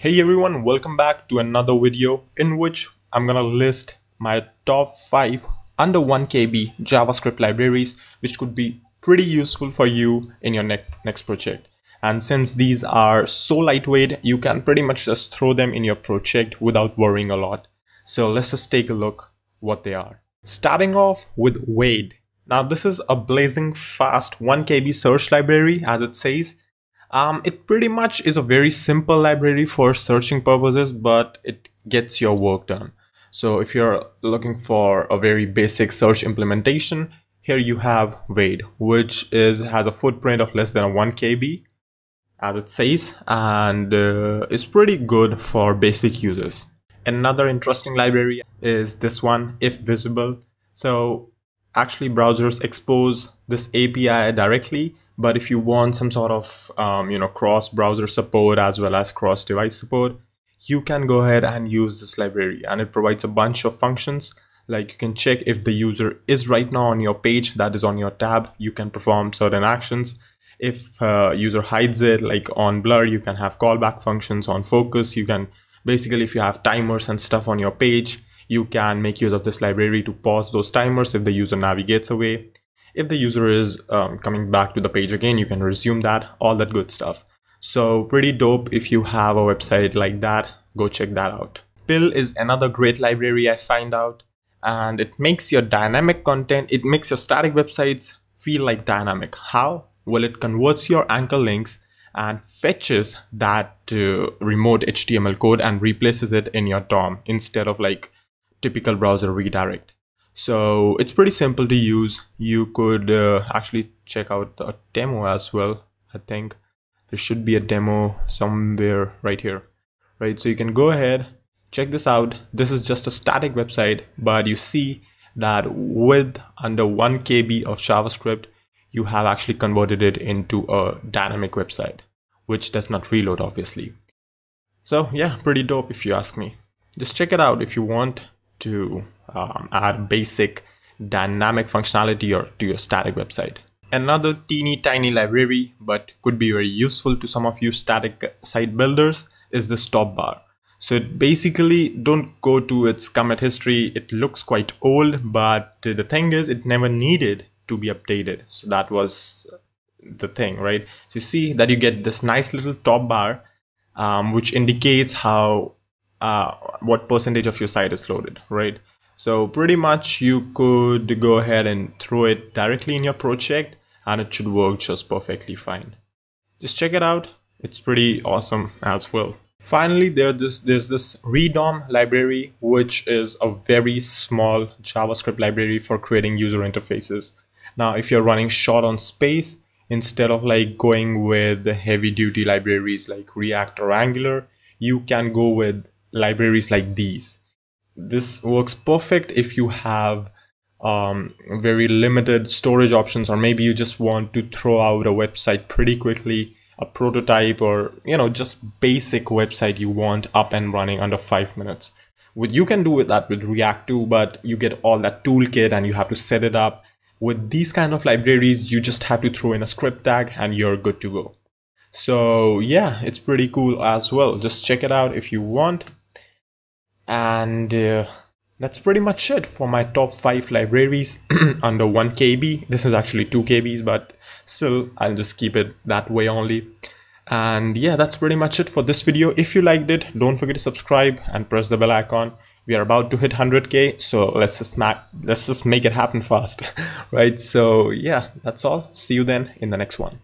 Hey everyone, welcome back to another video in which I'm gonna list my top 5 under 1 KB JavaScript libraries which could be pretty useful for you in your ne next project. And since these are so lightweight, you can pretty much just throw them in your project without worrying a lot. So let's just take a look what they are. Starting off with Wade. Now this is a blazing fast 1 KB search library as it says um, it pretty much is a very simple library for searching purposes, but it gets your work done. So if you're looking for a very basic search implementation, here you have Wade, which is has a footprint of less than 1 KB, as it says, and uh, is pretty good for basic users. Another interesting library is this one, if visible. So actually browsers expose this API directly but if you want some sort of um, you know cross browser support as well as cross device support you can go ahead and use this library. And it provides a bunch of functions. Like you can check if the user is right now on your page that is on your tab. You can perform certain actions. If uh, user hides it like on blur you can have callback functions on focus. You can basically if you have timers and stuff on your page you can make use of this library to pause those timers if the user navigates away if the user is um, coming back to the page again, you can resume that, all that good stuff. So pretty dope if you have a website like that, go check that out. Pill is another great library I find out and it makes your dynamic content, it makes your static websites feel like dynamic. How? Well, it converts your anchor links and fetches that remote HTML code and replaces it in your DOM instead of like typical browser redirect so it's pretty simple to use. You could uh, actually check out a demo as well i think. There should be a demo somewhere right here right? So you can go ahead check this out. This is just a static website but you see that with under 1 kb of javascript you have actually converted it into a dynamic website which does not reload obviously. So yeah pretty dope if you ask me. Just check it out if you want to um, add basic dynamic functionality or to your static website. Another teeny tiny library, but could be very useful to some of you static site builders is this top bar. So it basically don't go to its commit history. It looks quite old, but the thing is it never needed to be updated. So that was the thing, right? So you see that you get this nice little top bar, um, which indicates how uh, what percentage of your site is loaded, right? So pretty much you could go ahead and throw it directly in your project and it should work just perfectly fine. Just check it out. It's pretty awesome as well. Finally, there this, there's this redom library, which is a very small JavaScript library for creating user interfaces. Now, if you're running short on space, instead of like going with the heavy duty libraries like React or Angular, you can go with libraries like these this works perfect if you have um, very limited storage options or maybe you just want to throw out a website pretty quickly a prototype or you know just basic website you want up and running under five minutes. With you can do with that with react too but you get all that toolkit and you have to set it up. With these kind of libraries you just have to throw in a script tag and you're good to go. So yeah it's pretty cool as well. Just check it out if you want and uh, that's pretty much it for my top 5 libraries under 1 KB. This is actually 2 KBs, but still I'll just keep it that way only. And yeah, that's pretty much it for this video. If you liked it, don't forget to subscribe and press the bell icon. We are about to hit 100k, so let's just let's just make it happen fast, right? So yeah, that's all. See you then in the next one.